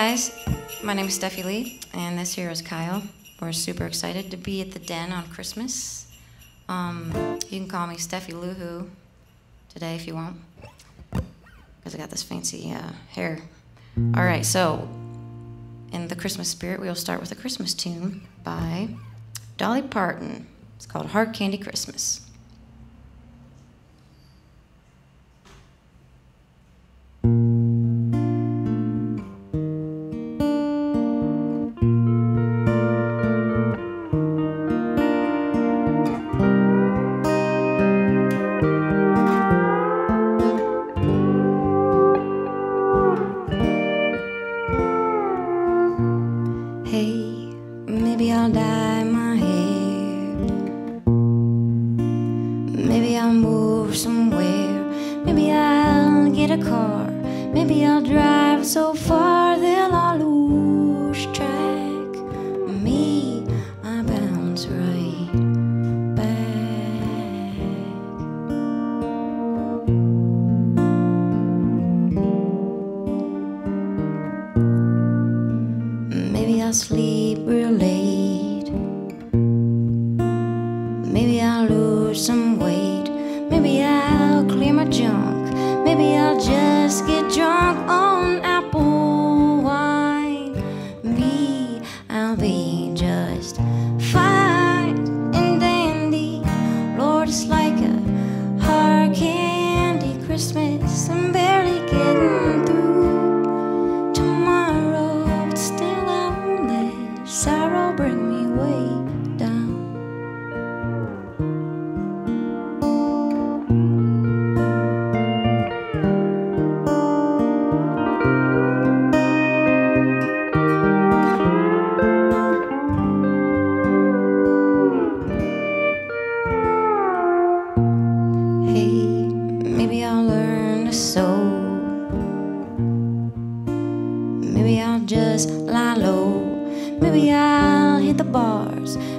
guys. My name is Stephy Leigh, and this here is Kyle. We're super excited to be at the Den on Christmas. Um, you can call me Stephy Luhu today if you want, because I got this fancy uh, hair. All right, so in the Christmas spirit, we'll start with a Christmas tune by Dolly Parton. It's called Hard Candy Christmas.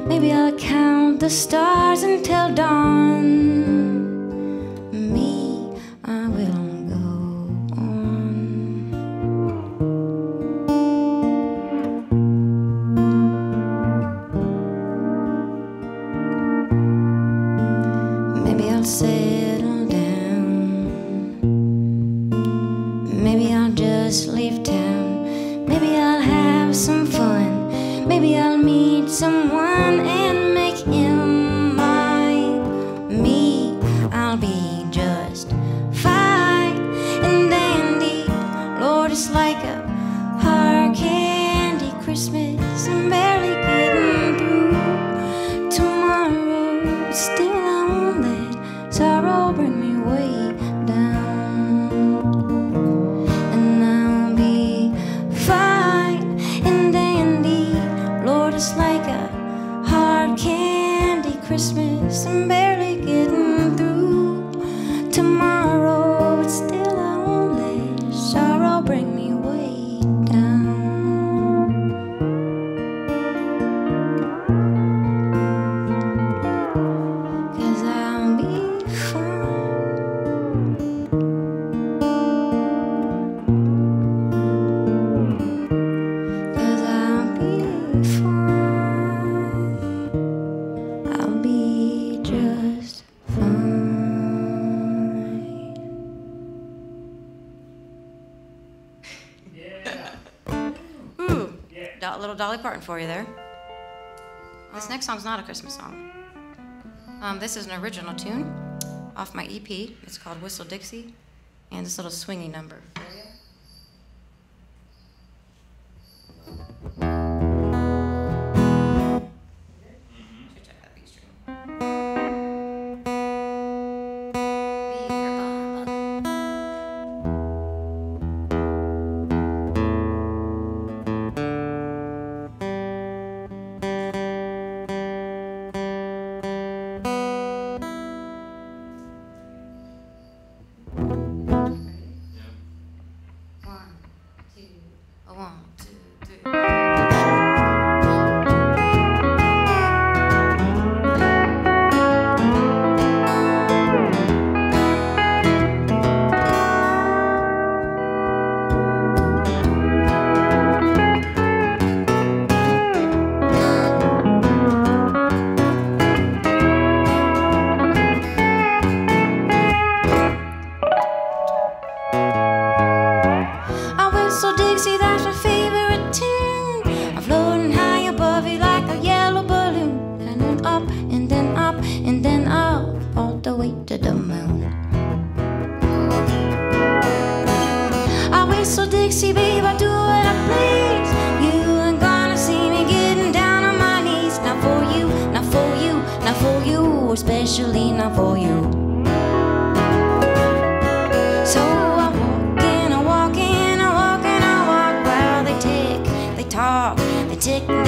Maybe I'll count the stars until dawn. little Dolly Parton for you there. This next song's not a Christmas song. Um, this is an original tune off my EP. It's called Whistle Dixie, and this little swingy number. tick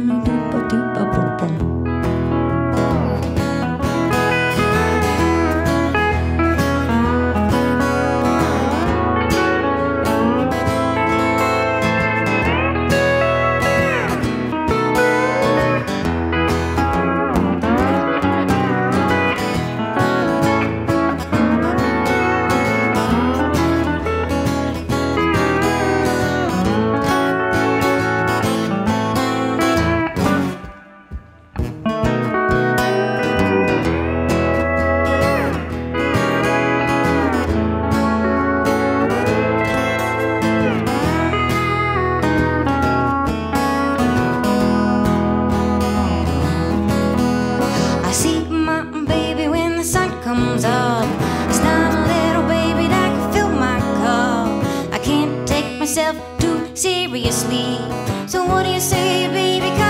another seriously. So what do you say, baby?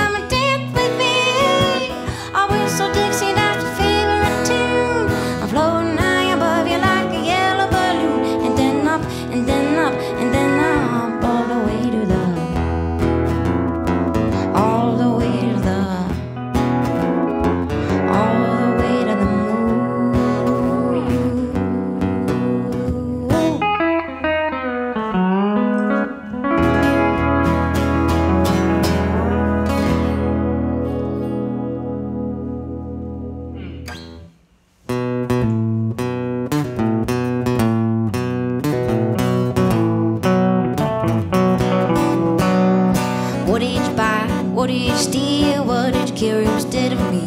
What did you buy? What did you steal? What did you carry instead of me?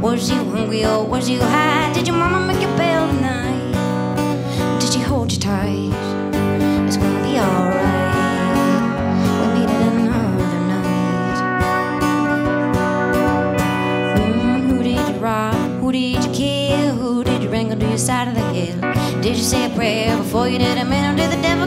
Was you hungry or was you high? Did your mama make you bail tonight? Did she hold you tight? It's gonna be alright. We needed another night. Mm, who did you rob? Who did you kill? Who did you wrangle to your side of the hill? Did you say a prayer before you did a man? Or did the devil?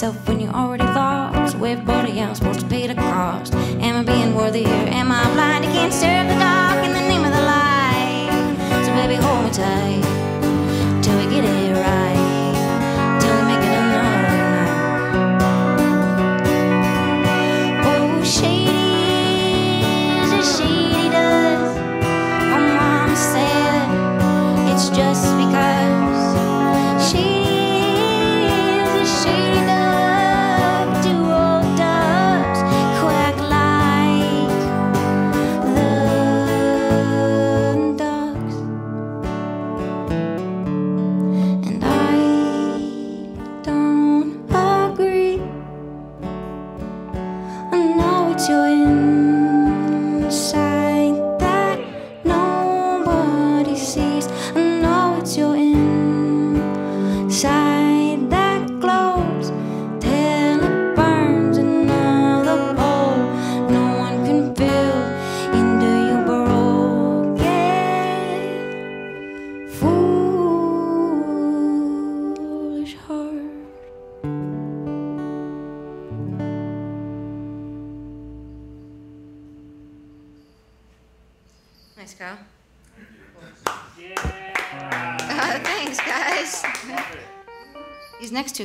yourself when you already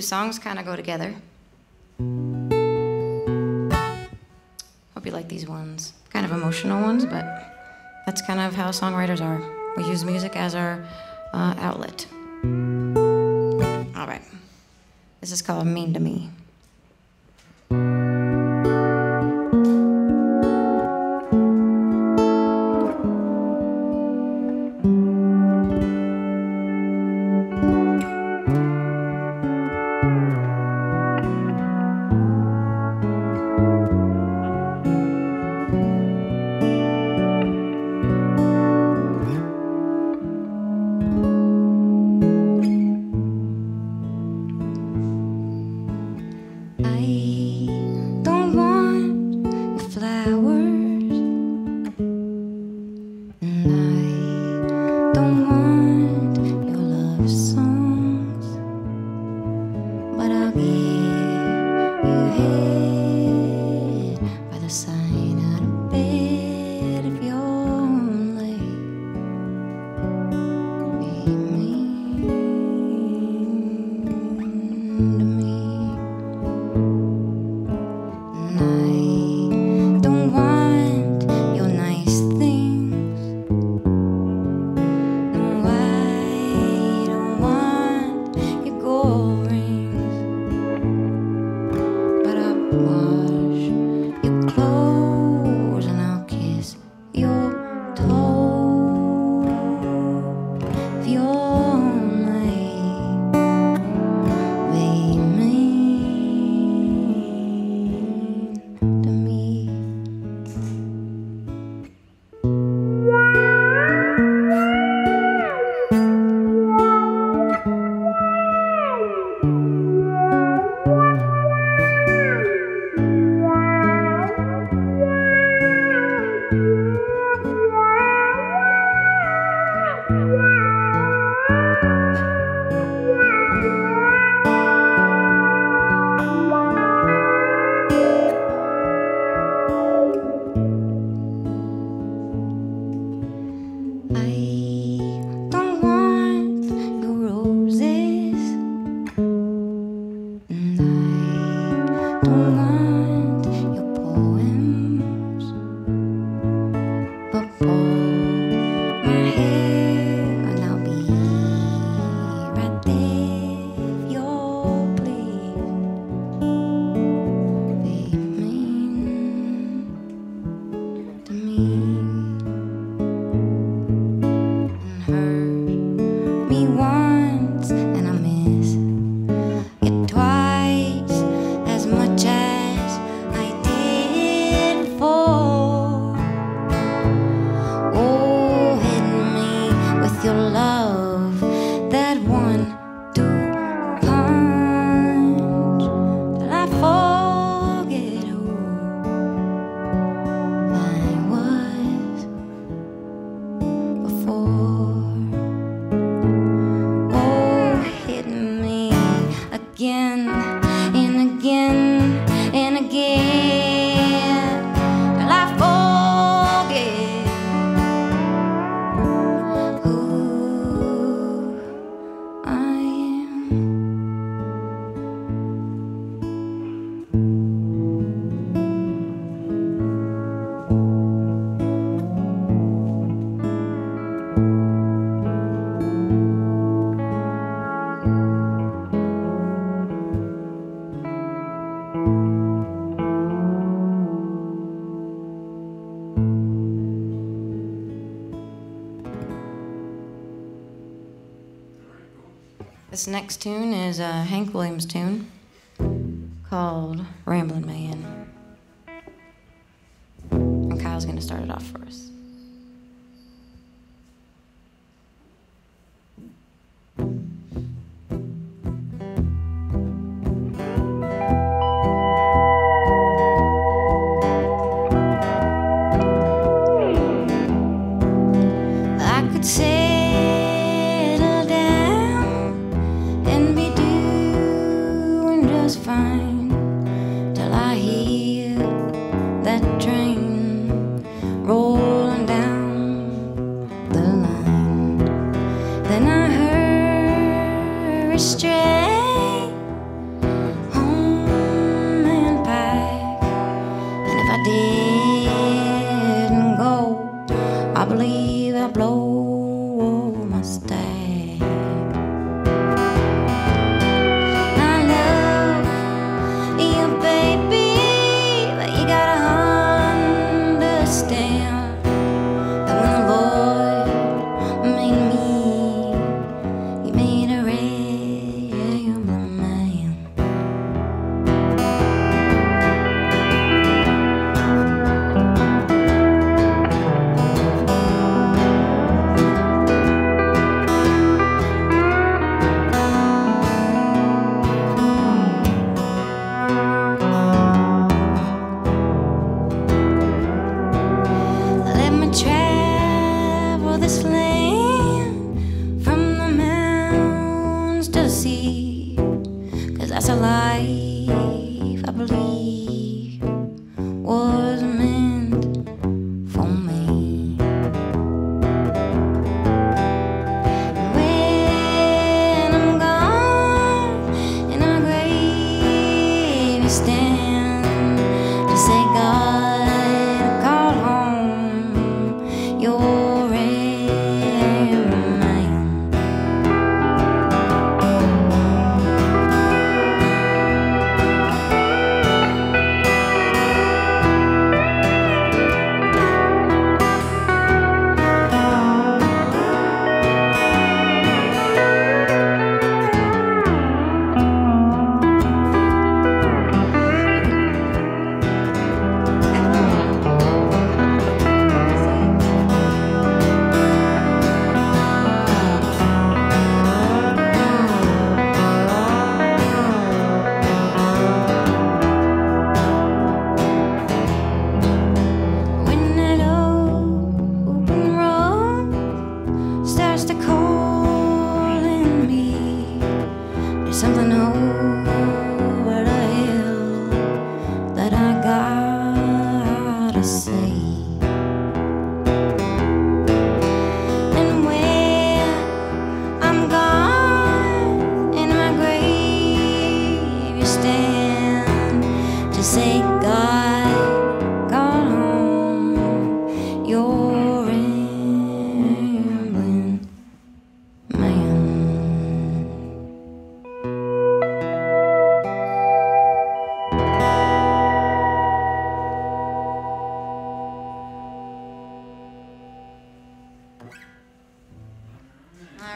songs kind of go together. Hope you like these ones. Kind of emotional ones, but that's kind of how songwriters are. We use music as our uh, outlet. All right. This is called Mean to Me. me. This next tune is a Hank Williams tune called Ramblin' Man. And Kyle's gonna start it off for us.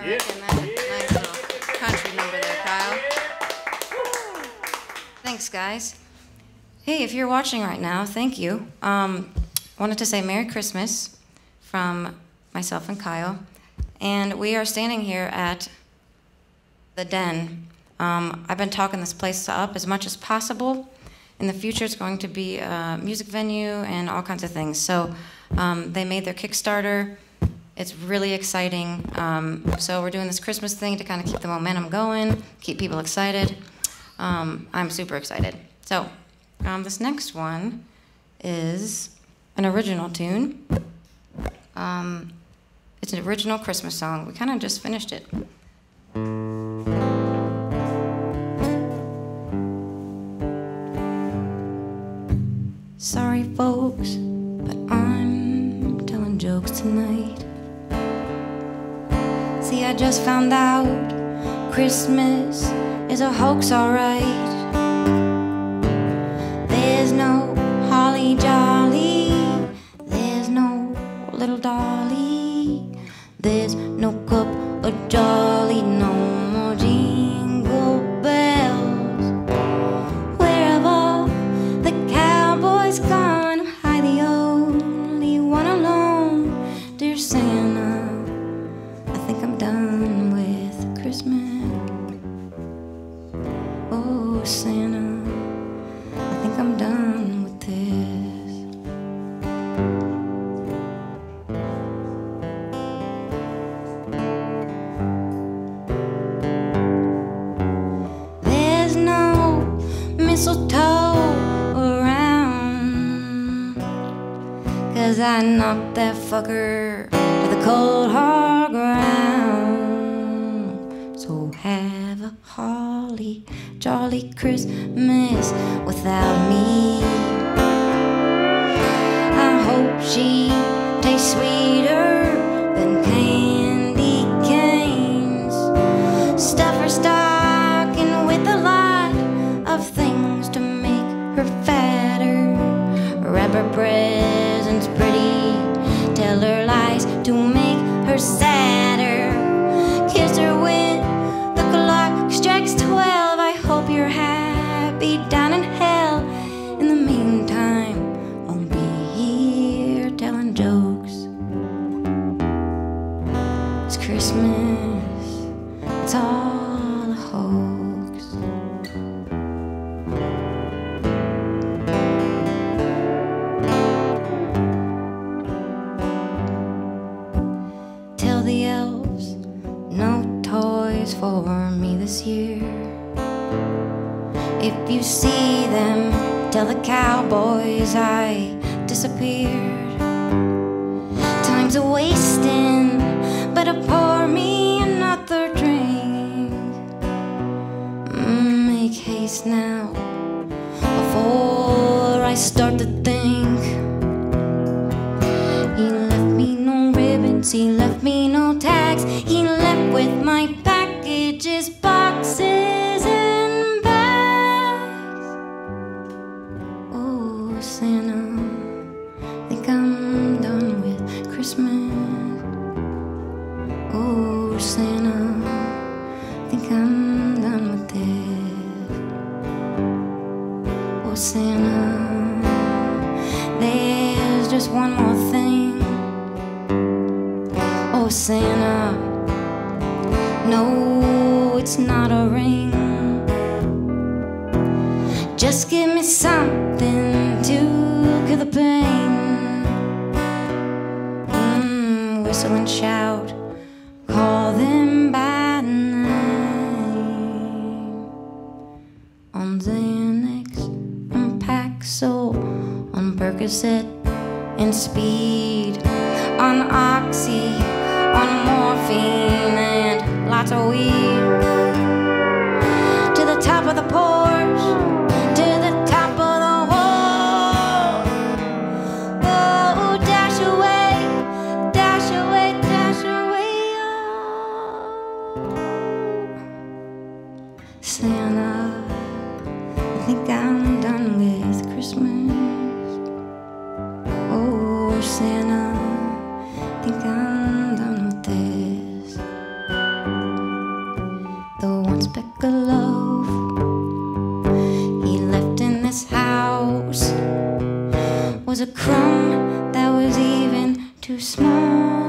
Nice little country number there, Kyle. Thanks, guys. Hey, if you're watching right now, thank you. Um, wanted to say Merry Christmas from myself and Kyle. And we are standing here at the Den. Um, I've been talking this place up as much as possible. In the future, it's going to be a music venue and all kinds of things. So um, they made their Kickstarter. It's really exciting. Um, so we're doing this Christmas thing to kind of keep the momentum going, keep people excited. Um, I'm super excited. So um, this next one is an original tune. Um, it's an original Christmas song. We kind of just finished it. Sorry, folks, but I'm telling jokes tonight. See, I just found out Christmas is a hoax, alright. I knocked that fucker to the cold hard ground. So have a holly, jolly Christmas without me. understand. start to think. He left me no ribbons, he Call them by name on Xanax and Paxil, on Percocet and Speed, on Oxy, on morphine and lots of weed. was a crumb that was even too small.